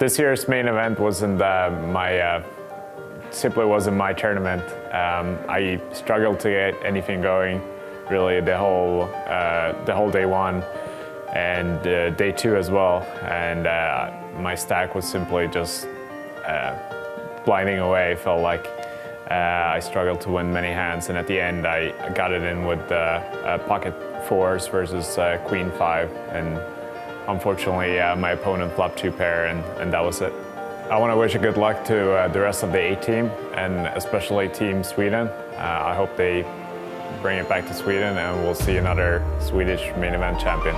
this year's main event wasn't uh, my uh, simply wasn't my tournament. Um, I struggled to get anything going, really the whole uh, the whole day one and uh, day two as well. And uh, my stack was simply just uh, blinding away. Felt like I struggled to win many hands, and at the end I got it in with pocket fours versus queen five and unfortunately, uh, my opponent flopped two pair, and, and that was it. I want to wish a good luck to uh, the rest of the 8-Team, and especially Team Sweden. Uh, I hope they bring it back to Sweden, and we'll see another Swedish main event champion.